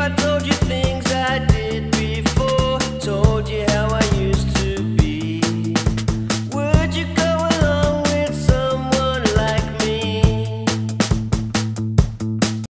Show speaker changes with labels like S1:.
S1: I told you things.